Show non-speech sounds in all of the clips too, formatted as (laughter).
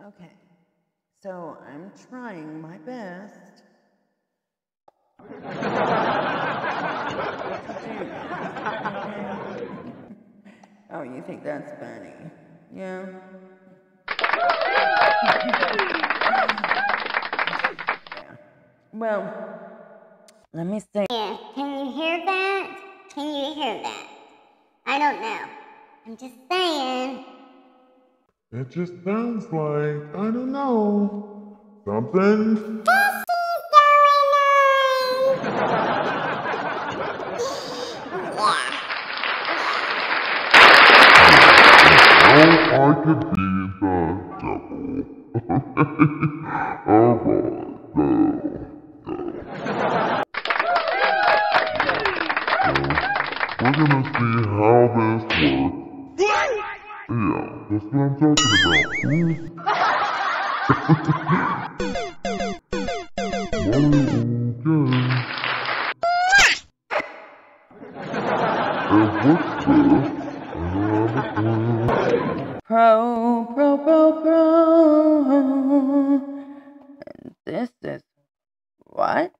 Okay, so I'm trying my best. (laughs) oh, you think that's funny? Yeah. Well, let me see. Yeah, can you hear that? Can you hear that? I don't know. I'm just saying. It just sounds like, I don't know, something. Oh, (laughs) I could be the devil. (laughs) Alright, go, go. So, we're gonna see how this works. Yeah, that's what I'm talking about. Ooh. okay. Pro, pro, pro, pro. And this is what?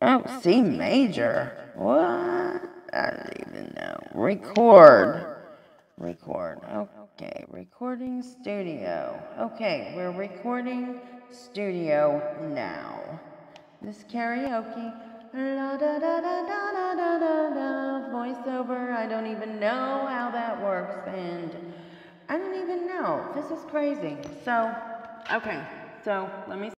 Oh, C major. What? I don't even know. Record. Record. Okay, recording studio. Okay, we're recording studio now. This karaoke. La da da da da da da da da. Voiceover. I don't even know how that works, and I don't even know. This is crazy. So, okay. So let me.